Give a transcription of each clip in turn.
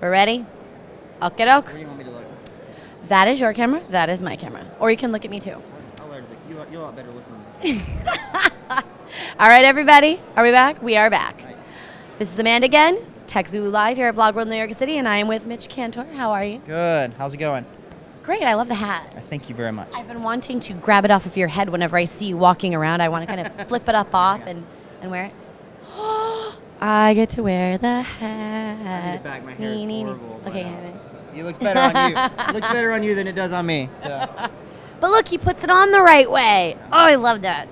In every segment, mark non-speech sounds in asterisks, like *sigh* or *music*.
We're ready? Okay, doke. Where do you want me to look? That is your camera. That is my camera. Or you can look at me too. I'll let her look. You, you're a lot better looking. *laughs* All right, everybody. Are we back? We are back. Nice. This is Amanda again, TechZulu Live here at Blog World New York City, and I am with Mitch Canter. How are you? Good. How's it going? Great. I love the hat. Thank you very much. I've been wanting to grab it off of your head whenever I see you walking around. I want to kind of *laughs* flip it up off and, and wear it. I get to wear the hat. back. My hair Nee, horrible, but, Okay, uh, it. It looks better on you. *laughs* It looks better on you than it does on me. So. *laughs* But look, he puts it on the right way. Oh, I love that.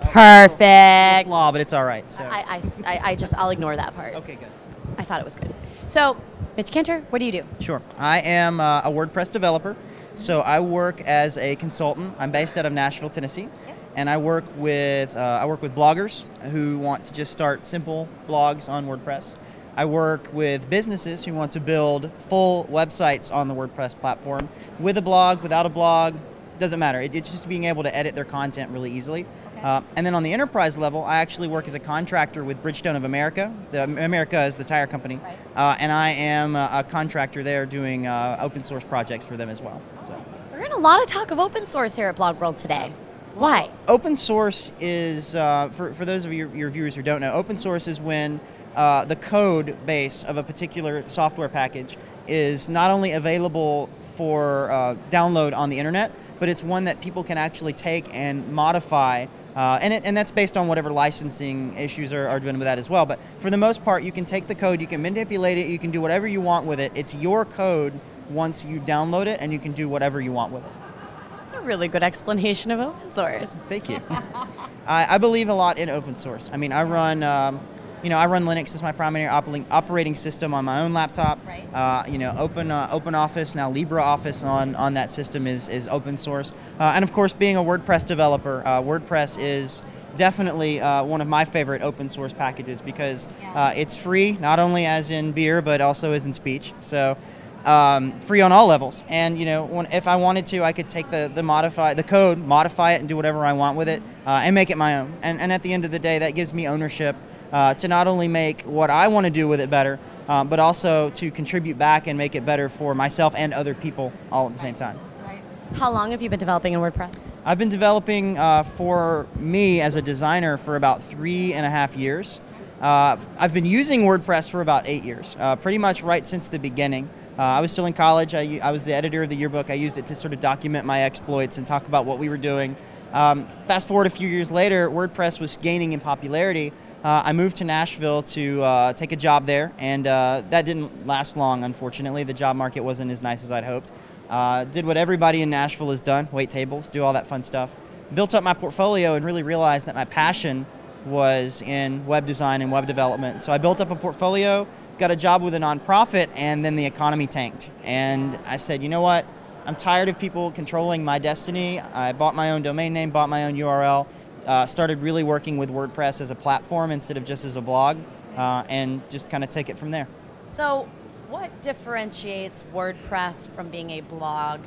Perfect. Flaw, but it's all right. So. I, I, I, just, I'll ignore that part. okay, good. I thought it was good. So, Mitch Canter, what do you do? Sure. I am uh, a WordPress developer. So I work as a consultant. I'm based out of Nashville, Tennessee, and I work with uh, I work with bloggers who want to just start simple blogs on WordPress. I work with businesses who want to build full websites on the WordPress platform with a blog, without a blog, doesn't matter. It, it's just being able to edit their content really easily. Uh, and then on the enterprise level, I actually work as a contractor with Bridgestone of America. The America is the tire company, uh, and I am a, a contractor there doing uh, open source projects for them as well. So. We're in a lot of talk of open source here at Blog World today. Why? Open source is, uh, for, for those of your, your viewers who don't know, open source is when uh, the code base of a particular software package is not only available for uh, download on the internet, but it's one that people can actually take and modify. Uh, and, it, and that's based on whatever licensing issues are, are doing with that as well. But for the most part, you can take the code, you can manipulate it, you can do whatever you want with it. It's your code once you download it, and you can do whatever you want with it. A really good explanation of open source. Thank you. *laughs* I, I believe a lot in open source. I mean, I run, um, you know, I run Linux as my primary operating operating system on my own laptop. Right. Uh, you know, Open uh, Open Office now LibreOffice on on that system is is open source. Uh, and of course, being a WordPress developer, uh, WordPress is definitely uh, one of my favorite open source packages because uh, it's free, not only as in beer, but also as in speech. So um, free on all levels. And you know, when, if I wanted to, I could take the the modify the code, modify it, and do whatever I want with it, uh, and make it my own. And, and at the end of the day, that gives me ownership uh, to not only make what I want to do with it better, uh, but also to contribute back and make it better for myself and other people all at the same time. How long have you been developing in WordPress? I've been developing uh, for me as a designer for about three and a half years. Uh, I've been using WordPress for about eight years, uh, pretty much right since the beginning. Uh, I was still in college. I was the editor of the yearbook. I used it to sort of document my exploits and talk about what we were doing. Um, fast forward a few years later, WordPress was gaining in popularity. Uh, I moved to Nashville to uh, take a job there, and uh, that didn't last long, unfortunately. The job market wasn't as nice as I'd hoped. Did what everybody in Nashville has done wait tables, do all that fun stuff. Built up my portfolio and really realized that my passion was in web design and web development. So I built up a portfolio, got a job with a nonprofit, and then the economy tanked. And I said, you know what? I'm tired of people controlling my destiny. I bought my own domain name, bought my own URL, uh, started really working with WordPress as a platform instead of just as a blog, uh, and just kind of take it from there. So, what differentiates WordPress from being a blog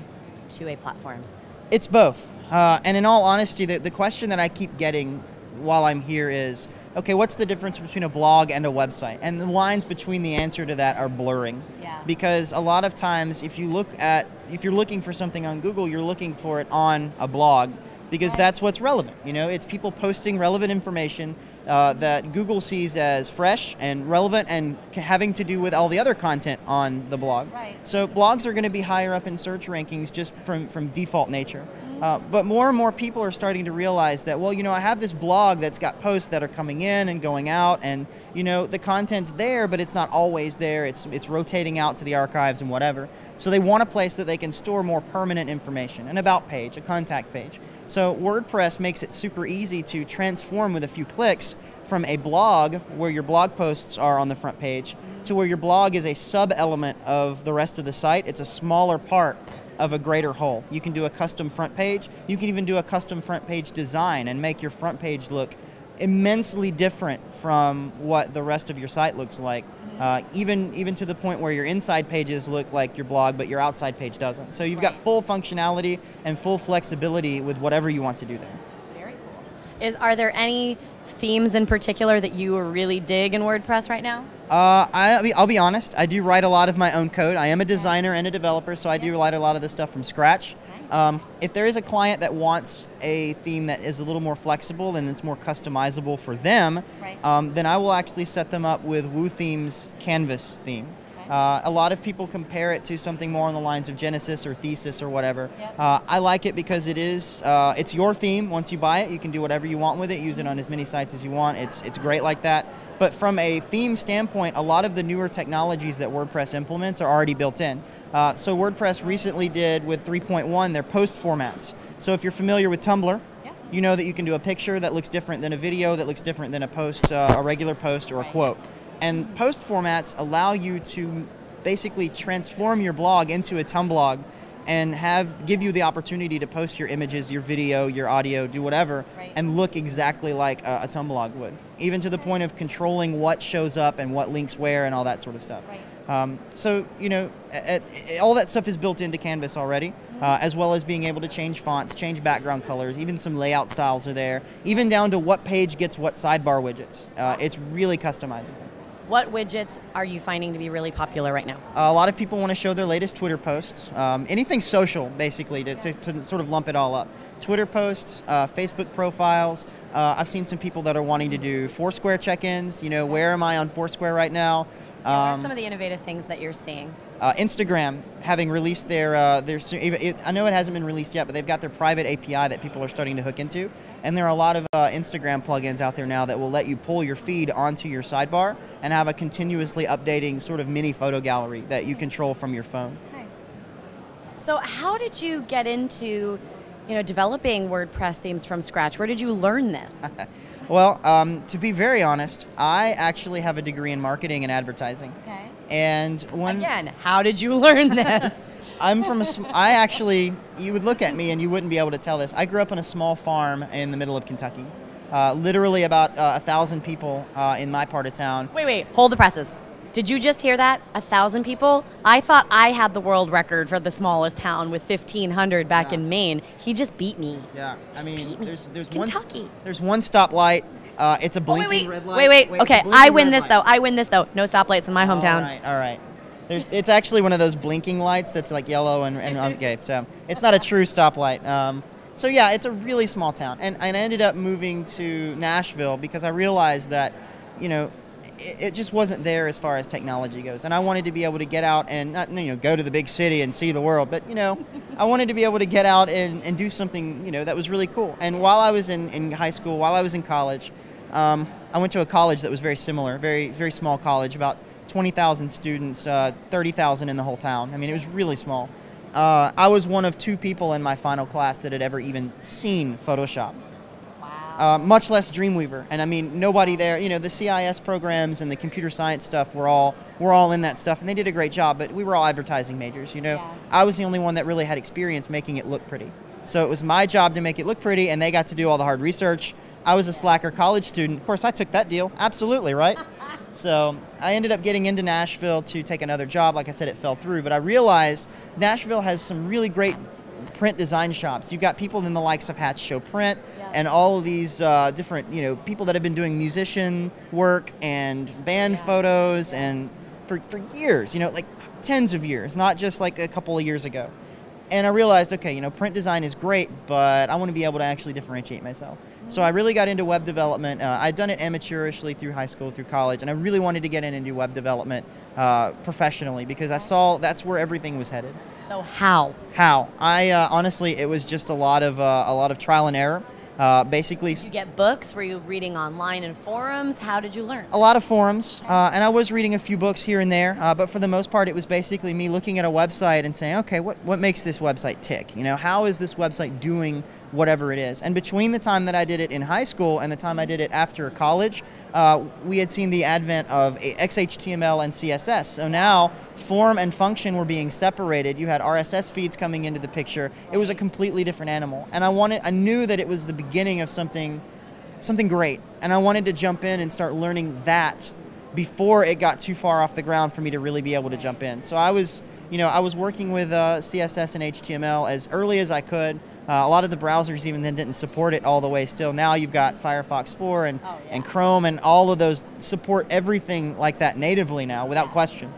to a platform? It's both. Uh, and in all honesty, the, the question that I keep getting while I'm here is okay, what's the difference between a blog and a website? And the lines between the answer to that are blurring. Yeah. Because a lot of times, if you look at, if you're looking for something on Google, you're looking for it on a blog because Right. that's what's relevant. You know, it's people posting relevant information uh, that Google sees as fresh and relevant and having to do with all the other content on the blog. Right. So blogs are going to be higher up in search rankings just from, from default nature. Uh, but more and more people are starting to realize that, well, you know, I have this blog that's got posts that are coming in and going out, and you know, the content's there, but it's not always there. It's it's rotating out to the archives and whatever. So they want a place that they can store more permanent information, an about page, a contact page. So WordPress makes it super easy to transform with a few clicks from a blog where your blog posts are on the front page to where your blog is a sub element of the rest of the site. It's a smaller part of a greater whole. You can do a custom front page. You can even do a custom front page design and make your front page look immensely different from what the rest of your site looks like. Uh, even even to the point where your inside pages look like your blog, but your outside page doesn't. So you've got full functionality and full flexibility with whatever you want to do there. Very cool. Is are there any themes in particular that you really dig in WordPress right now? Uh, I, I'll be- I'll be honest. I do write a lot of my own code. I am a designer and a developer, so I do write a lot of this stuff from scratch. Um, if there is a client that wants a theme that is a little more flexible and it's more customizable for them, um, then I will actually set them up with Woo Themes Canvas theme. Uh, a lot of people compare it to something more on the lines of Genesis or Thesis or whatever. Yep. Uh, I like it because it is uh, it's your theme. Once you buy it, you can do whatever you want with it. Use it on as many sites as you want. It's it's great like that. But from a theme standpoint, a lot of the newer technologies that WordPress implements are already built in. Uh, so WordPress recently did with 3.1 their post formats. So if you're familiar with Tumblr, you know that you can do a picture that looks different than a video that looks different than a post, uh, a regular post or a Right. quote. And post formats allow you to basically transform your blog into a Tumblr and have give you the opportunity to post your images, your video, your audio, do whatever, Right. and look exactly like a, a Tumblr would. Even to the point of controlling what shows up and what links where and all that sort of stuff. Right. Um, so you know, a- a- all that stuff is built into Canvas already, uh, as well as being able to change fonts, change background colors, even some layout styles are there, even down to what page gets what sidebar widgets. Uh, it's really customizable. What widgets are you finding to be really popular right now? Uh, a lot of people want to show their latest Twitter posts, um, anything social, basically, to, to, to sort of lump it all up. Twitter posts, uh, Facebook profiles. Uh, I've seen some people that are wanting to do Foursquare check-ins. You know, where am I on Foursquare right now? what are Um, some of the innovative things that you're seeing? Uh, Instagram having released their uh, their it, I know it hasn't been released yet, but they've got their private API that people are starting to hook into, and there are a lot of uh, Instagram plugins out there now that will let you pull your feed onto your sidebar and have a continuously updating sort of mini photo gallery that you control from your phone. Nice. So, how did you get into, you know, developing WordPress themes from scratch? Where did you learn this? *laughs* Well, um, to be very honest, I actually have a degree in marketing and advertising, Okay. And when Again, how did you learn *laughs* this? I'm from a. sm- I actually, you would look at me and you wouldn't be able to tell this. I grew up on a small farm in the middle of Kentucky. Uh, literally about uh, a thousand people uh, in my part of town. wait, wait, hold the presses. Did you just hear that? A thousand people? I thought I had the world record for the smallest town with 1,500 back Yeah. in Maine. He just beat me. Yeah, I mean, me. there's there's Kentucky. one there's one stoplight. Uh, it's a Oh, wait, blinking wait, red light. wait, wait. a Okay, I win this light. though. I win this though. No stoplights in my hometown. All right, all right. There's, it's actually one of those blinking lights that's like yellow and, and okay, so it's not a true stoplight. Um, so yeah, it's a really small town, and, and I ended up moving to Nashville because I realized that, you know, it, it just wasn't there as far as technology goes, and I wanted to be able to get out and not you know go to the big city and see the world, but you know, I wanted to be able to get out and, and do something you know that was really cool. And while I was in, in high school, while I was in college, um, I went to a college that was very similar, very very small college, about 20,000 students, uh, 30,000 in the whole town. I mean, it was really small. Uh, I was one of two people in my final class that had ever even seen Photoshop, Wow. uh, much less Dreamweaver. And I mean, nobody there. You know, the CIS programs and the computer science stuff were all were all in that stuff, and they did a great job. But we were all advertising majors. You know, Yeah. I was the only one that really had experience making it look pretty. So it was my job to make it look pretty, and they got to do all the hard research. I was a slacker college student. Of course, I took that deal. Absolutely, right? *laughs* So I ended up getting into Nashville to take another job. Like I said, it fell through, but I realized Nashville has some really great print design shops. You've got people in the likes of Hatch Show Print Yeah. and all of these uh, different, you know, people that have been doing musician work and band Yeah. photos and for, for years, you know, like tens of years, not just like a couple of years ago. And I realized, okay, you know, print design is great, but I want to be able to actually differentiate myself. So I really got into web development. Uh, I'd done it amateurishly through high school, through college, and I really wanted to get in and do web development uh, professionally because I saw that's where everything was headed. so how? How? I uh, honestly, it was just a lot of uh, a lot of trial and error. Uh, basically, Did you get books? Were you reading online in forums? How did you learn? a lot of forums, uh, and I was reading a few books here and there, uh, but for the most part, it was basically me looking at a website and saying, okay, what, what makes this website tick? You know, how is this website doing whatever it is? And between the time that I did it in high school and the time I did it after college, uh, we had seen the advent of XHTML and CSS. So now form and function were being separated. You had RSS feeds coming into the picture. It was a completely different animal, and I wanted, I knew that it was the beginning of something something great. And I wanted to jump in and start learning that before it got too far off the ground for me to really be able to jump in. So I was, you know, I was working with uh, CSS and HTML as early as I could. Uh, a lot of the browsers even then didn't support it all the way. Still, now you've got Firefox 4 and Oh, yeah. and Chrome and all of those support everything like that natively now, without question.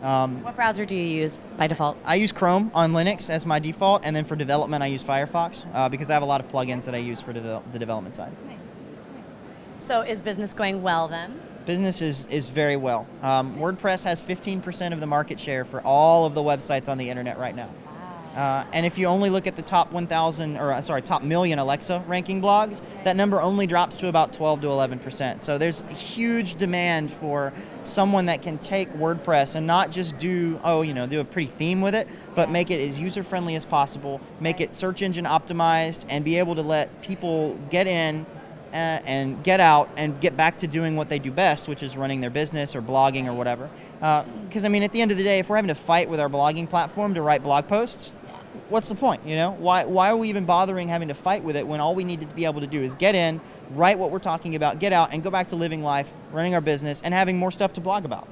Um, What browser do you use by default? I use Chrome on Linux as my default, and then for development, I use Firefox uh, because I have a lot of plugins that I use for devel- the development side. So is business going well then? Business is, is very well. Um, WordPress has 15% of the market share for all of the websites on the internet right now. Uh, and if you only look at the top 1,000, or uh, sorry, top million Alexa ranking blogs, that number only drops to about 12 to 11 percent. So there's huge demand for someone that can take WordPress and not just do, oh, you know, do a pretty theme with it, but make it as user friendly as possible, make it search engine optimized, and be able to let people get in uh, and get out and get back to doing what they do best, which is running their business or blogging or whatever. Because I mean, at the end of the day, if we're having to fight with our blogging platform to write blog posts, what's the point? You know, why why are we even bothering having to fight with it when all we need to be able to do is get in, write what we're talking about, get out, and go back to living life, running our business, and having more stuff to blog about.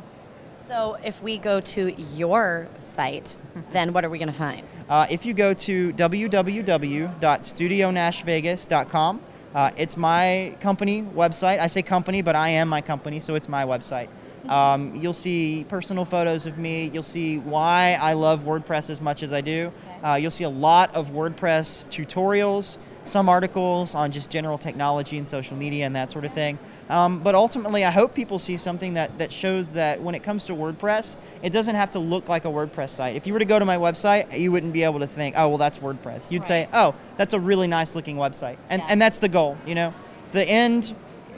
So if we go to your site, *laughs* then what are we going to find? Uh, if you go to www.studionashvegas.com, uh, it's my company website. I say company, but I am my company, so it's my website. Um, you'll see personal photos of me. You'll see why I love WordPress as much as I do. Uh, you'll see a lot of WordPress tutorials, some articles on just general technology and social media and that sort of thing. Um, but ultimately, I hope people see something that, that shows that when it comes to WordPress, it doesn't have to look like a WordPress site. If you were to go to my website, you wouldn't be able to think, oh, well, that's WordPress. You'd say, oh, that's a really nice looking website. And, Yeah. and that's the goal, you know? The end,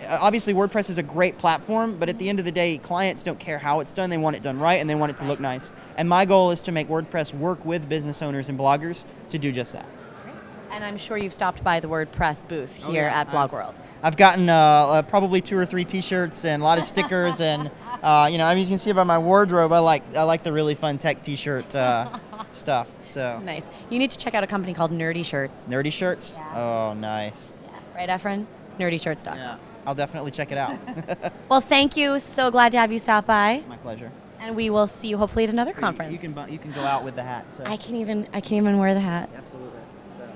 obviously, WordPress is a great platform, but at the end of the day, clients don't care how it's done. They want it done right and they want it to look nice. And my goal is to make WordPress work with business owners and bloggers to do just that. And I'm sure you've stopped by the WordPress booth Oh, here yeah. at BlogWorld. I've gotten uh, uh, probably two or three T-shirts and a lot of stickers, and *laughs* uh, you know, I mean, you can see by my wardrobe, I like I like the really fun tech T-shirt uh, *laughs* stuff. So Nice. You need to check out a company called Nerdy Shirts. nerdy shirts. Yeah. Oh, nice. Yeah. Right, Efren? NerdyShirts.com. Yeah, I'll definitely check it out. *laughs* Well, thank you. So glad to have you stop by. my pleasure. And we will see you hopefully at another conference. You, you can you can go out with the hat. So. I can even I can even wear the hat. Absolutely. So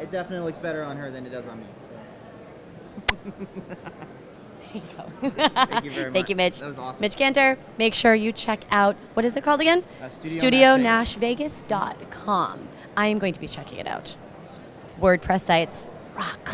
it definitely looks better on her than it does on me. So. There you go. Thank you very Thank you, Mitch. That was awesome. Mitch Canter. Make sure you check out what is it called again? Uh, Studio Nash StudioNashVegas.com. I am going to be checking it out. WordPress sites rock.